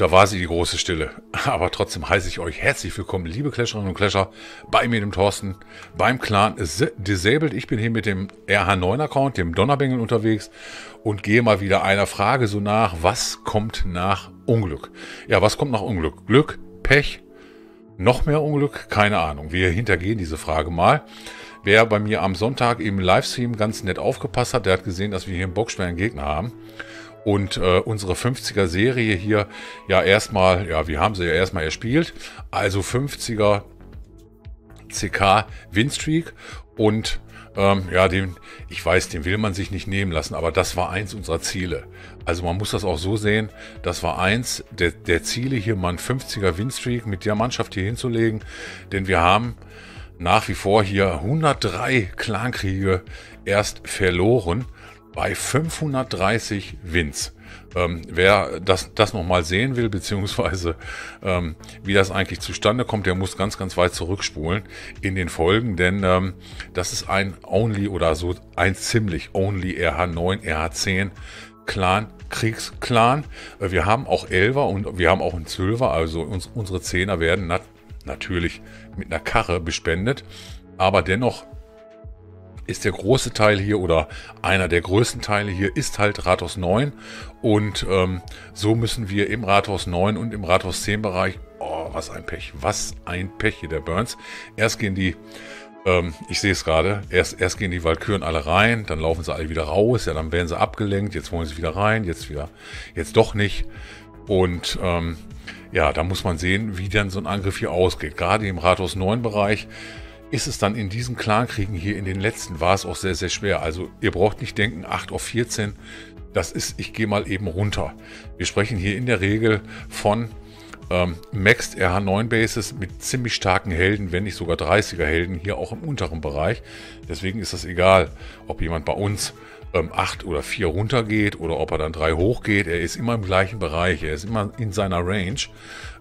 Da war sie die große Stille. Aber trotzdem heiße ich euch herzlich willkommen, liebe Clasherinnen und Clasher, bei mir, dem Thorsten, beim Clan Disabled. Ich bin hier mit dem RH9-Account, dem Donnerbengel unterwegs und gehe mal wieder einer Frage so nach, was kommt nach Unglück? Ja, was kommt nach Unglück? Glück, Pech, noch mehr Unglück? Keine Ahnung. Wir hintergehen diese Frage mal. Wer bei mir am Sonntag im Livestream ganz nett aufgepasst hat, der hat gesehen, dass wir hier einen bockschweren Gegner haben und äh, unsere 50er Serie hier ja erstmal, ja, wir haben sie ja erstmal erspielt, also 50er CK Winstreak und ähm, ja, den, ich weiß, den will man sich nicht nehmen lassen, aber das war eins unserer Ziele. Also man muss das auch so sehen, das war eins der, der Ziele hier, mal einen 50er Winstreak mit der Mannschaft hier hinzulegen, denn wir haben nach wie vor hier 103 Clankriege erst verloren bei 530 Wins. Ähm, wer das, das nochmal sehen will, beziehungsweise ähm, wie das eigentlich zustande kommt, der muss ganz, ganz weit zurückspulen in den Folgen, denn ähm, das ist ein Only oder so ein ziemlich Only RH9, RH10 Clan, Kriegsclan. Äh, wir haben auch Elver und wir haben auch einen Zwölfer, also uns, unsere Zehner werden nat natürlich mit einer Karre bespendet, aber dennoch ist der große Teil hier oder einer der größten Teile hier ist halt Rathaus 9 und ähm, so müssen wir im Rathaus 9 und im Rathaus 10 Bereich, oh, was ein Pech, was ein Pech hier der Burns. Erst gehen die, ähm, ich sehe es gerade, erst, erst gehen die Walküren alle rein, dann laufen sie alle wieder raus, ja, dann werden sie abgelenkt, jetzt wollen sie wieder rein, jetzt wieder, jetzt doch nicht und ähm, ja, da muss man sehen, wie dann so ein Angriff hier ausgeht. Gerade im Rathaus 9 Bereich ist es dann in diesen Clankriegen hier in den letzten war es auch sehr, sehr schwer. Also ihr braucht nicht denken, 8 auf 14, das ist, ich gehe mal eben runter. Wir sprechen hier in der Regel von ähm, Maxed RH9 Bases mit ziemlich starken Helden, wenn nicht sogar 30er Helden, hier auch im unteren Bereich. Deswegen ist das egal, ob jemand bei uns ähm, 8 oder 4 runtergeht oder ob er dann 3 hochgeht. Er ist immer im gleichen Bereich, er ist immer in seiner Range,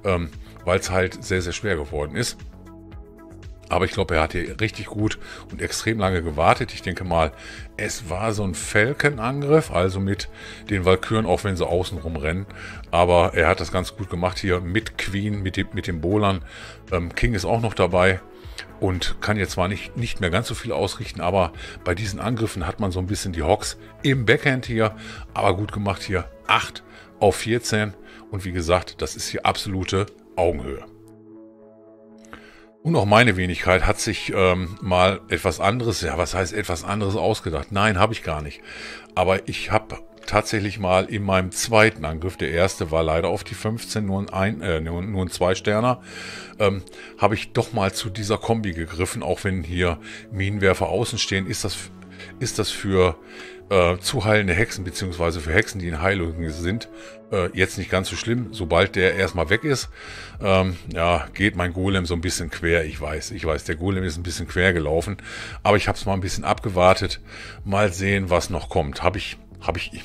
ähm, weil es halt sehr, sehr schwer geworden ist. Aber ich glaube, er hat hier richtig gut und extrem lange gewartet. Ich denke mal, es war so ein Falcon-Angriff, also mit den Valkyren, auch wenn sie außenrum rennen. Aber er hat das ganz gut gemacht hier mit Queen, mit dem, mit dem Bowlern. Ähm, King ist auch noch dabei und kann jetzt zwar nicht, nicht mehr ganz so viel ausrichten, aber bei diesen Angriffen hat man so ein bisschen die Hawks im Backhand hier. Aber gut gemacht hier. 8 auf 14. Und wie gesagt, das ist hier absolute Augenhöhe. Und auch meine Wenigkeit hat sich ähm, mal etwas anderes, ja, was heißt etwas anderes ausgedacht? Nein, habe ich gar nicht. Aber ich habe tatsächlich mal in meinem zweiten Angriff, der erste war leider auf die 15, nur ein, äh, nur, nur ein Zwei-Sterner, ähm, habe ich doch mal zu dieser Kombi gegriffen. Auch wenn hier Minenwerfer außen stehen, ist das, ist das für äh, zu heilende Hexen, beziehungsweise für Hexen, die in Heilungen sind, äh, jetzt nicht ganz so schlimm. Sobald der erstmal weg ist, ähm, ja, geht mein Golem so ein bisschen quer. Ich weiß, ich weiß, der Golem ist ein bisschen quer gelaufen, aber ich habe es mal ein bisschen abgewartet. Mal sehen, was noch kommt. Habe ich habe ich, ich,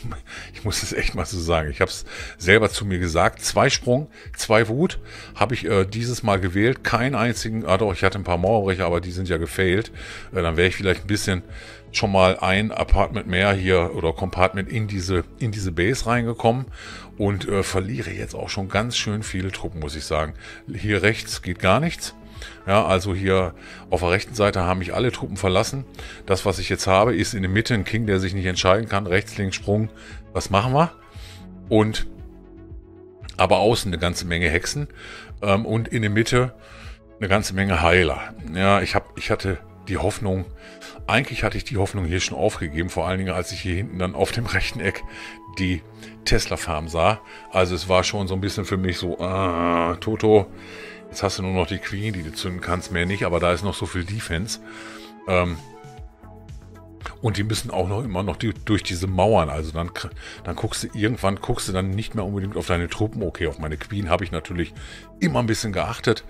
ich muss es echt mal so sagen, ich habe es selber zu mir gesagt, zwei Sprung, zwei Wut, habe ich äh, dieses Mal gewählt, keinen einzigen, ah doch, ich hatte ein paar Mauerbrecher, aber die sind ja gefailt, äh, dann wäre ich vielleicht ein bisschen schon mal ein Apartment mehr hier oder Compartment in diese, in diese Base reingekommen und äh, verliere jetzt auch schon ganz schön viele Truppen, muss ich sagen. Hier rechts geht gar nichts. Ja, also hier auf der rechten Seite haben mich alle Truppen verlassen. Das, was ich jetzt habe, ist in der Mitte ein King, der sich nicht entscheiden kann. Rechts, links, Sprung. Was machen wir? Und aber außen eine ganze Menge Hexen ähm, und in der Mitte eine ganze Menge Heiler. Ja, ich habe, ich hatte die Hoffnung, eigentlich hatte ich die Hoffnung hier schon aufgegeben, vor allen Dingen, als ich hier hinten dann auf dem rechten Eck die Tesla-Farm sah. Also es war schon so ein bisschen für mich so, ah, Toto, jetzt hast du nur noch die Queen, die du zünden kannst, mehr nicht, aber da ist noch so viel Defense. Ähm, und die müssen auch noch immer noch die, durch diese Mauern. Also dann, dann guckst du irgendwann, guckst du dann nicht mehr unbedingt auf deine Truppen. Okay, auf meine Queen habe ich natürlich immer ein bisschen geachtet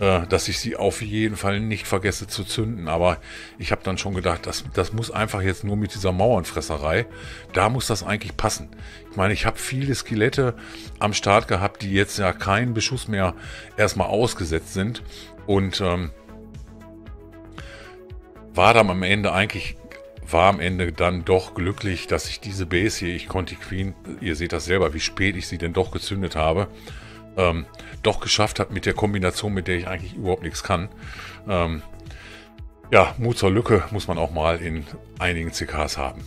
äh, dass ich sie auf jeden Fall nicht vergesse zu zünden. Aber ich habe dann schon gedacht, das, das muss einfach jetzt nur mit dieser Mauernfresserei, da muss das eigentlich passen. Ich meine, ich habe viele Skelette am Start gehabt, die jetzt ja keinen Beschuss mehr erstmal ausgesetzt sind. Und ähm, war dann am Ende eigentlich war am Ende dann doch glücklich, dass ich diese Base hier, ich konnte die Queen, ihr seht das selber, wie spät ich sie denn doch gezündet habe, ähm, doch geschafft hat mit der Kombination, mit der ich eigentlich überhaupt nichts kann. Ähm, ja, Mut zur Lücke muss man auch mal in einigen CKs haben.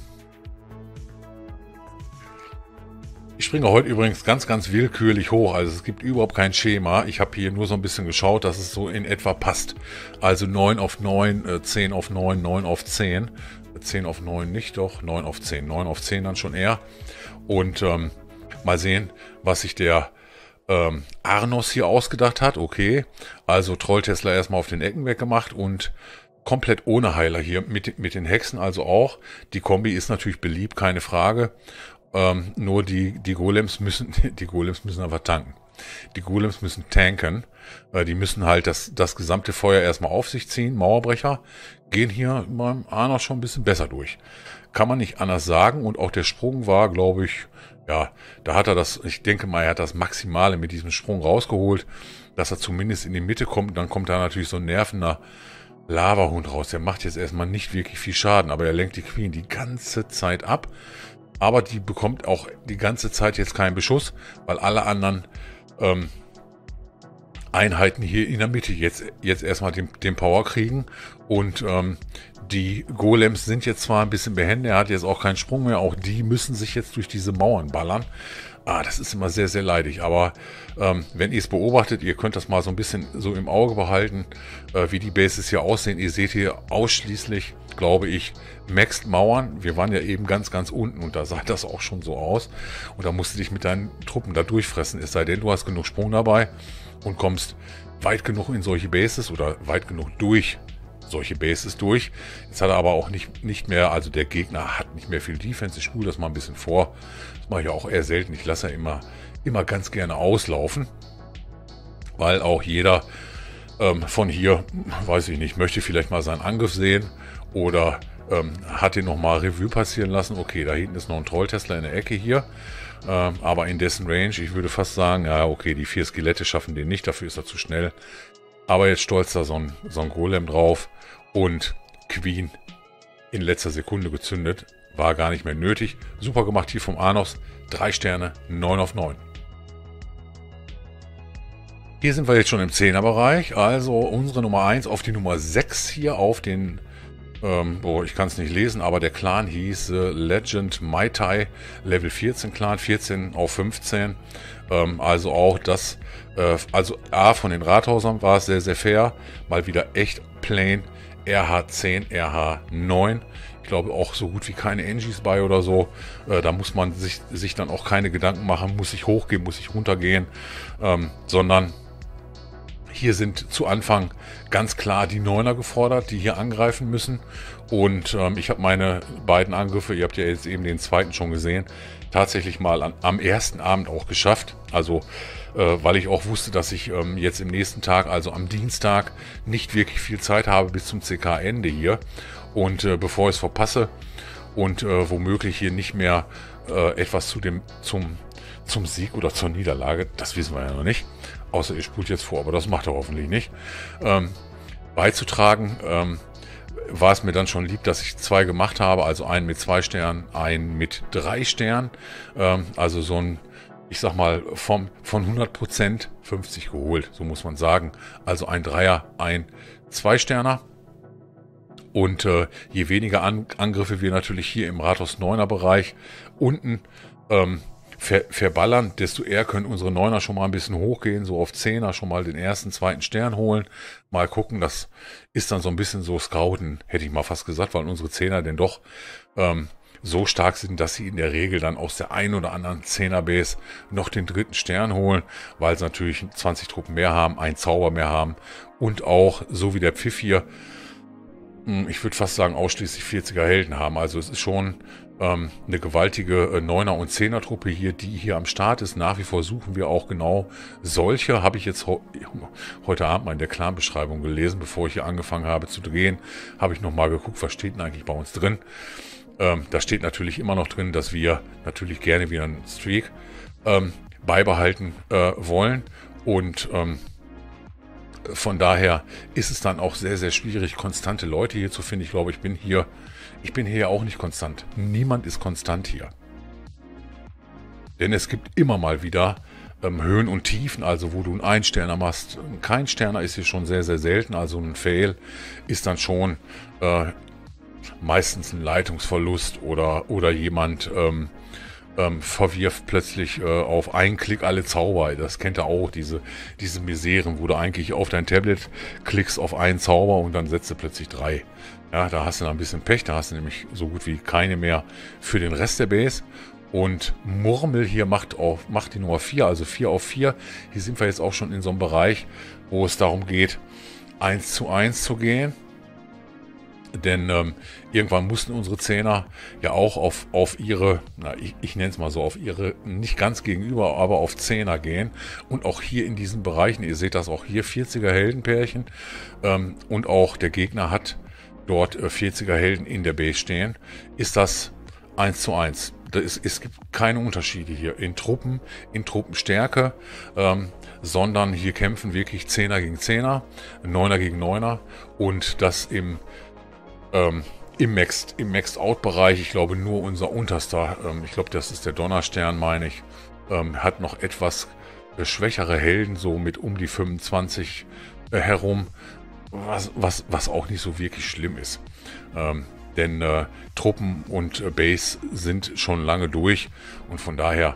Ich springe heute übrigens ganz, ganz willkürlich hoch. Also es gibt überhaupt kein Schema. Ich habe hier nur so ein bisschen geschaut, dass es so in etwa passt. Also 9 auf 9, 10 äh, auf 9, 9 auf 10. 10 auf 9 nicht, doch 9 auf 10. 9 auf 10 dann schon eher. Und ähm, mal sehen, was sich der ähm, Arnos hier ausgedacht hat. Okay, also Troll-Tesla erstmal auf den Ecken weggemacht und komplett ohne Heiler hier mit, mit den Hexen also auch. Die Kombi ist natürlich beliebt, keine Frage. Ähm, nur die, die Golems müssen, die Golems müssen aber tanken. Die Golems müssen tanken. Äh, die müssen halt das, das gesamte Feuer erstmal auf sich ziehen. Mauerbrecher gehen hier beim Arno schon ein bisschen besser durch. Kann man nicht anders sagen. Und auch der Sprung war, glaube ich, ja, da hat er das, ich denke mal, er hat das Maximale mit diesem Sprung rausgeholt, dass er zumindest in die Mitte kommt. Dann kommt da natürlich so ein nervender Lavahund raus. Der macht jetzt erstmal nicht wirklich viel Schaden, aber er lenkt die Queen die ganze Zeit ab. Aber die bekommt auch die ganze Zeit jetzt keinen Beschuss, weil alle anderen ähm, Einheiten hier in der Mitte jetzt, jetzt erstmal den, den Power kriegen. Und ähm, die Golems sind jetzt zwar ein bisschen behende, er hat jetzt auch keinen Sprung mehr, auch die müssen sich jetzt durch diese Mauern ballern. Ah, das ist immer sehr, sehr leidig. Aber ähm, wenn ihr es beobachtet, ihr könnt das mal so ein bisschen so im Auge behalten, äh, wie die Bases hier aussehen. Ihr seht hier ausschließlich, glaube ich, Maxed Mauern. Wir waren ja eben ganz, ganz unten und da sah das auch schon so aus. Und da musst du dich mit deinen Truppen da durchfressen. Es sei denn, du hast genug Sprung dabei und kommst weit genug in solche Bases oder weit genug durch solche Bases durch. Jetzt hat er aber auch nicht, nicht mehr, also der Gegner hat nicht mehr viel Defense. Ich spule das mal ein bisschen vor. Das mache ich auch eher selten. Ich lasse immer, immer ganz gerne auslaufen, weil auch jeder ähm, von hier, weiß ich nicht, möchte vielleicht mal seinen Angriff sehen oder ähm, hat ihn nochmal Revue passieren lassen. Okay, da hinten ist noch ein Troll-Tesla in der Ecke hier. Ähm, aber in dessen Range, ich würde fast sagen, ja, okay, die vier Skelette schaffen den nicht, dafür ist er zu schnell. Aber jetzt stolz da so ein, so ein Golem drauf und Queen in letzter Sekunde gezündet. War gar nicht mehr nötig. Super gemacht hier vom Anos. Drei Sterne, 9 auf 9. Hier sind wir jetzt schon im 10er-Bereich. Also unsere Nummer 1 auf die Nummer 6 hier auf den ähm, oh, ich kann es nicht lesen, aber der Clan hieß äh, Legend Mai Tai, Level 14 Clan, 14 auf 15. Ähm, also auch das, also A von den Rathausern war es sehr, sehr fair. Mal wieder echt plain. RH10, RH9. Ich glaube auch so gut wie keine Engies bei oder so. Äh, da muss man sich, sich dann auch keine Gedanken machen, muss ich hochgehen, muss ich runtergehen, ähm, sondern hier sind zu Anfang ganz klar die Neuner gefordert, die hier angreifen müssen. Und ähm, ich habe meine beiden Angriffe, ihr habt ja jetzt eben den zweiten schon gesehen, tatsächlich mal an, am ersten Abend auch geschafft. Also äh, weil ich auch wusste, dass ich ähm, jetzt im nächsten Tag, also am Dienstag, nicht wirklich viel Zeit habe bis zum CK-Ende hier. Und äh, bevor ich es verpasse und äh, womöglich hier nicht mehr äh, etwas zu dem, zum, zum Sieg oder zur Niederlage, das wissen wir ja noch nicht, außer ihr spult jetzt vor, aber das macht er hoffentlich nicht, ähm, beizutragen, ähm, war es mir dann schon lieb, dass ich zwei gemacht habe, also einen mit zwei Sternen, einen mit drei Sternen, ähm, also so ein, ich sag mal, vom, von 100% 50 geholt, so muss man sagen, also ein Dreier, ein Zwei-Sterner. Und äh, je weniger An Angriffe wir natürlich hier im Rathaus 9er Bereich unten ähm, ver verballern, desto eher können unsere Neuner schon mal ein bisschen hochgehen, so auf Zehner schon mal den ersten, zweiten Stern holen. Mal gucken, das ist dann so ein bisschen so Scouten, hätte ich mal fast gesagt, weil unsere Zehner denn doch ähm, so stark sind, dass sie in der Regel dann aus der einen oder anderen Zehner-Base noch den dritten Stern holen, weil sie natürlich 20 Truppen mehr haben, einen Zauber mehr haben und auch, so wie der Pfiff hier, hm, ich würde fast sagen, ausschließlich 40er Helden haben. Also es ist schon ähm, eine gewaltige äh, 9er und 10er Truppe hier, die hier am Start ist. Nach wie vor suchen wir auch genau solche. Habe ich jetzt heute Abend mal in der Clan-Beschreibung gelesen, bevor ich hier angefangen habe zu drehen, habe ich nochmal geguckt, was steht denn eigentlich bei uns drin. Ähm, da steht natürlich immer noch drin, dass wir natürlich gerne wieder einen Streak ähm, beibehalten äh, wollen und ähm, von daher ist es dann auch sehr, sehr schwierig, konstante Leute hier zu finden. Ich glaube, ich bin hier, ich bin hier auch nicht konstant. Niemand ist konstant hier. Denn es gibt immer mal wieder ähm, Höhen und Tiefen, also wo du einen Einsterner machst. Kein Sterner ist hier schon sehr, sehr selten, also ein Fail ist dann schon äh, meistens ein Leitungsverlust oder, oder jemand ähm, ähm, verwirft plötzlich äh, auf einen Klick alle Zauber. Das kennt er auch, diese, diese Miseren, wo du eigentlich auf dein Tablet klickst auf einen Zauber und dann setzt du plötzlich drei. Ja, da hast du dann ein bisschen Pech, da hast du nämlich so gut wie keine mehr für den Rest der Base. Und Murmel hier macht, auf, macht die Nummer 4, also 4 auf 4. Hier sind wir jetzt auch schon in so einem Bereich, wo es darum geht, 1 zu 1 zu gehen. Denn ähm, irgendwann mussten unsere Zehner ja auch auf, auf ihre, na, ich, ich nenne es mal so, auf ihre, nicht ganz gegenüber, aber auf Zehner gehen. Und auch hier in diesen Bereichen, ihr seht das auch hier, 40er Heldenpärchen. Ähm, und auch der Gegner hat dort äh, 40er Helden in der Base stehen. Ist das 1 zu 1. Das, es gibt keine Unterschiede hier in Truppen, in Truppenstärke, ähm, sondern hier kämpfen wirklich Zehner gegen Zehner, Neuner gegen Neuner und das im ähm, im Maxed, im Maxed Out Bereich. Ich glaube nur unser unterster, ähm, ich glaube das ist der Donnerstern, meine ich, ähm, hat noch etwas schwächere Helden, so mit um die 25 äh, herum, was, was, was auch nicht so wirklich schlimm ist. Ähm, denn äh, Truppen und äh, Base sind schon lange durch und von daher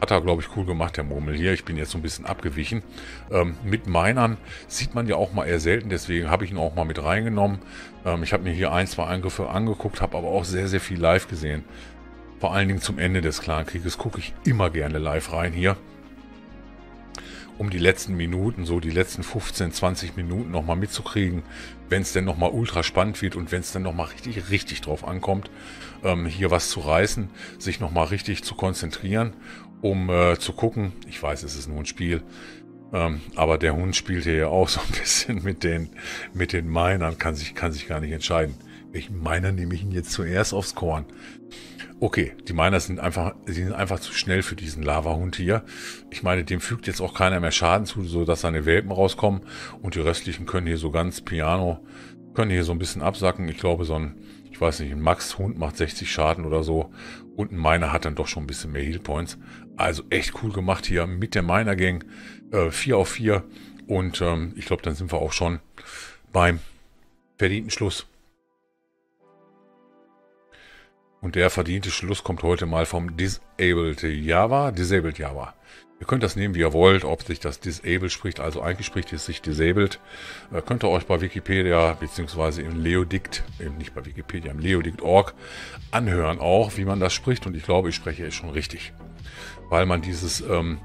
hat er, glaube ich, cool gemacht, der Murmel hier. Ich bin jetzt so ein bisschen abgewichen. Ähm, mit Minern sieht man ja auch mal eher selten, deswegen habe ich ihn auch mal mit reingenommen. Ähm, ich habe mir hier ein, zwei Angriffe angeguckt, habe aber auch sehr, sehr viel live gesehen. Vor allen Dingen zum Ende des Clan-Krieges gucke ich immer gerne live rein hier. Um die letzten Minuten, so die letzten 15, 20 Minuten nochmal mitzukriegen, wenn es denn nochmal ultra spannend wird und wenn es dann nochmal richtig, richtig drauf ankommt, ähm, hier was zu reißen, sich nochmal richtig zu konzentrieren um äh, zu gucken. Ich weiß, es ist nur ein Spiel. Ähm, aber der Hund spielt hier ja auch so ein bisschen mit den, mit den Minern, kann sich, kann sich gar nicht entscheiden. Welchen Miner nehme ich ihn jetzt zuerst aufs Korn? Okay, die Miner sind einfach, sie sind einfach zu schnell für diesen Lava-Hund hier. Ich meine, dem fügt jetzt auch keiner mehr Schaden zu, so dass seine Welpen rauskommen und die restlichen können hier so ganz piano, können hier so ein bisschen absacken. Ich glaube, so ein, ich weiß nicht, ein Max-Hund macht 60 Schaden oder so und ein Miner hat dann doch schon ein bisschen mehr Heal Points. Also echt cool gemacht hier mit der Miner Gang. Äh, 4 auf 4. Und ähm, ich glaube, dann sind wir auch schon beim verdienten Schluss. Und der verdiente Schluss kommt heute mal vom Disabled Java. Disabled Java. Ihr könnt das nehmen, wie ihr wollt, ob sich das Disabled spricht. Also eigentlich spricht es sich Disabled. Äh, könnt ihr euch bei Wikipedia beziehungsweise im Leodikt, eben nicht bei Wikipedia, im Leodikt.org anhören auch, wie man das spricht. Und ich glaube, ich spreche es schon richtig. Weil man dieses ähm,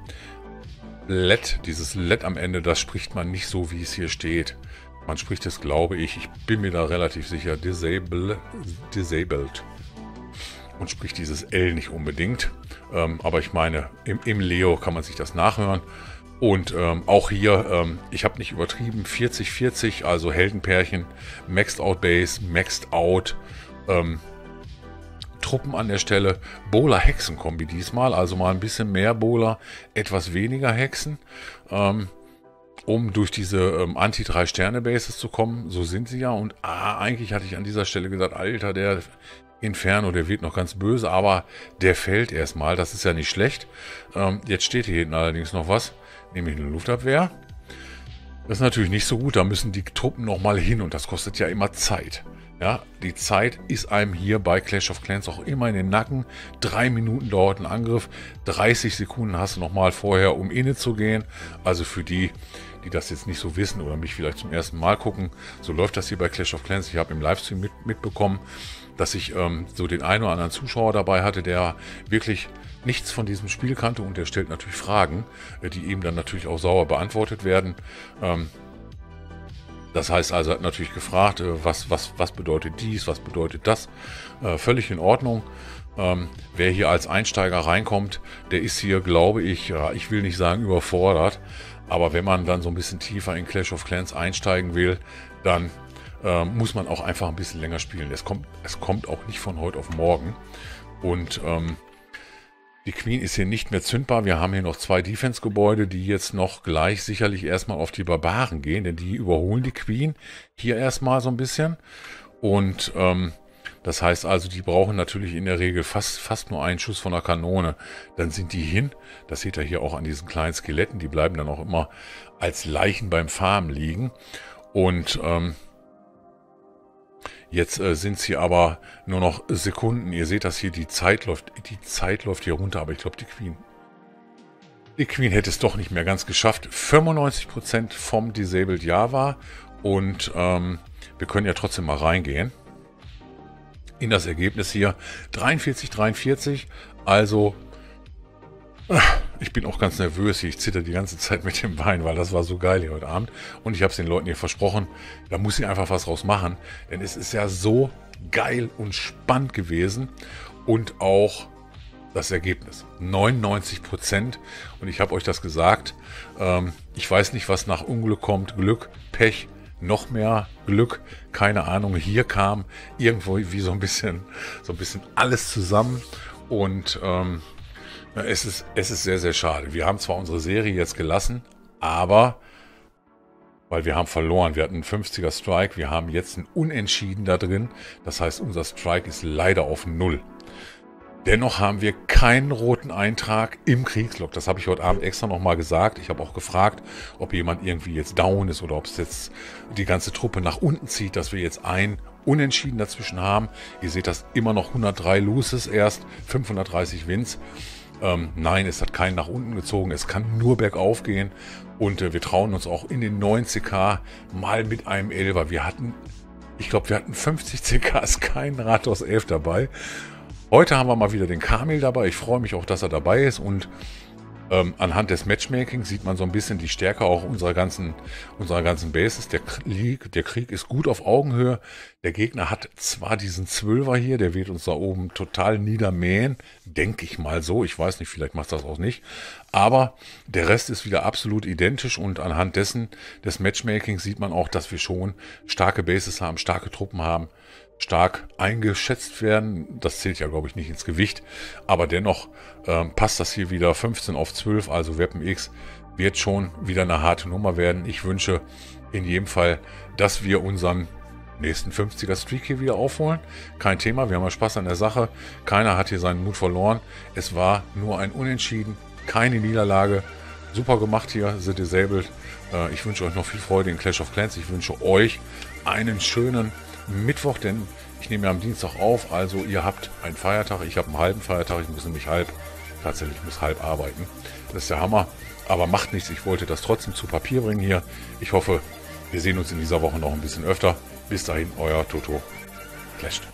LED, dieses LED am Ende, das spricht man nicht so, wie es hier steht. Man spricht es, glaube ich, ich bin mir da relativ sicher, disable, disabled und spricht dieses L nicht unbedingt. Ähm, aber ich meine, im, im, Leo kann man sich das nachhören. Und ähm, auch hier, ähm, ich habe nicht übertrieben, 40-40, also Heldenpärchen, Maxed Out Base, Maxed Out, ähm, Truppen an der Stelle, Bowler-Hexen-Kombi diesmal, also mal ein bisschen mehr Bowler, etwas weniger Hexen, ähm, um durch diese ähm, Anti-3-Sterne-Bases zu kommen. So sind sie ja. Und ah, eigentlich hatte ich an dieser Stelle gesagt, Alter, der Inferno, der wird noch ganz böse, aber der fällt erstmal. Das ist ja nicht schlecht. Ähm, jetzt steht hier hinten allerdings noch was, nämlich eine Luftabwehr. Das ist natürlich nicht so gut, da müssen die Truppen nochmal hin und das kostet ja immer Zeit. Ja, die Zeit ist einem hier bei Clash of Clans auch immer in den Nacken. Drei Minuten dauert ein Angriff, 30 Sekunden hast du nochmal vorher, um inne zu gehen. Also für die, die das jetzt nicht so wissen oder mich vielleicht zum ersten Mal gucken, so läuft das hier bei Clash of Clans. Ich habe im Livestream mit, mitbekommen, dass ich ähm, so den einen oder anderen Zuschauer dabei hatte, der wirklich nichts von diesem Spiel kannte und der stellt natürlich Fragen, äh, die ihm dann natürlich auch sauer beantwortet werden. Ähm, das heißt also, er hat natürlich gefragt, äh, was, was, was bedeutet dies, was bedeutet das. Äh, völlig in Ordnung. Ähm, wer hier als Einsteiger reinkommt, der ist hier, glaube ich, ja, ich will nicht sagen überfordert, aber wenn man dann so ein bisschen tiefer in Clash of Clans einsteigen will, dann ähm, muss man auch einfach ein bisschen länger spielen. Es kommt, es kommt auch nicht von heute auf morgen. Und ähm, Die Queen ist hier nicht mehr zündbar. Wir haben hier noch zwei Defense-Gebäude, die jetzt noch gleich sicherlich erstmal auf die Barbaren gehen, denn die überholen die Queen hier erstmal so ein bisschen. Und ähm, das heißt also, die brauchen natürlich in der Regel fast, fast nur einen Schuss von der Kanone. Dann sind die hin. Das seht ihr hier auch an diesen kleinen Skeletten. Die bleiben dann auch immer als Leichen beim Farmen liegen. Und ähm, Jetzt äh, sind sie aber nur noch Sekunden. Ihr seht das hier, die Zeit läuft, die Zeit läuft hier runter, aber ich glaube, die Queen. Die Queen hätte es doch nicht mehr ganz geschafft. 95% vom Disabled Java. Und ähm, wir können ja trotzdem mal reingehen. In das Ergebnis hier. 43, 43. Also ich bin auch ganz nervös hier. Ich zitter die ganze Zeit mit dem Bein, weil das war so geil hier heute Abend. Und ich habe es den Leuten hier versprochen, da muss ich einfach was draus machen. Denn es ist ja so geil und spannend gewesen. Und auch das Ergebnis. 99 Prozent. Und ich habe euch das gesagt. Ähm, ich weiß nicht, was nach Unglück kommt. Glück, Pech, noch mehr Glück. Keine Ahnung. Hier kam irgendwo wie so ein bisschen, so ein bisschen alles zusammen. Und ähm, es ist, es ist sehr, sehr schade. Wir haben zwar unsere Serie jetzt gelassen, aber weil wir haben verloren. Wir hatten einen 50er Strike, wir haben jetzt einen Unentschieden da drin. Das heißt, unser Strike ist leider auf Null. Dennoch haben wir keinen roten Eintrag im Kriegslog. Das habe ich heute Abend extra nochmal gesagt. Ich habe auch gefragt, ob jemand irgendwie jetzt down ist oder ob es jetzt die ganze Truppe nach unten zieht, dass wir jetzt ein Unentschieden dazwischen haben. Ihr seht das immer noch 103 Loses erst, 530 Wins. Ähm, nein, es hat keinen nach unten gezogen. Es kann nur bergauf gehen. Und äh, wir trauen uns auch in den 90k mal mit einem Elver. Wir hatten, ich glaube, wir hatten 50 CKs, kein Rathaus 11 dabei. Heute haben wir mal wieder den Kamil dabei. Ich freue mich auch, dass er dabei ist und ähm, anhand des Matchmakings sieht man so ein bisschen die Stärke auch unserer ganzen, unserer ganzen Bases. Der Krieg, der Krieg ist gut auf Augenhöhe. Der Gegner hat zwar diesen Zwölfer hier, der wird uns da oben total niedermähen, denke ich mal so. Ich weiß nicht, vielleicht macht das auch nicht. Aber der Rest ist wieder absolut identisch und anhand dessen, des Matchmakings sieht man auch, dass wir schon starke Bases haben, starke Truppen haben stark eingeschätzt werden. Das zählt ja, glaube ich, nicht ins Gewicht. Aber dennoch ähm, passt das hier wieder 15 auf 12. Also Weapon X wird schon wieder eine harte Nummer werden. Ich wünsche in jedem Fall, dass wir unseren nächsten 50er Streak hier wieder aufholen. Kein Thema, wir haben ja Spaß an der Sache. Keiner hat hier seinen Mut verloren. Es war nur ein Unentschieden, keine Niederlage. Super gemacht hier, The Disabled. Äh, ich wünsche euch noch viel Freude in Clash of Clans. Ich wünsche euch einen schönen Mittwoch, denn ich nehme ja am Dienstag auf, also ihr habt einen Feiertag, ich habe einen halben Feiertag, ich muss nämlich halb, tatsächlich muss halb arbeiten. Das ist der Hammer, aber macht nichts, ich wollte das trotzdem zu Papier bringen hier. Ich hoffe, wir sehen uns in dieser Woche noch ein bisschen öfter. Bis dahin, euer Toto. Clasht.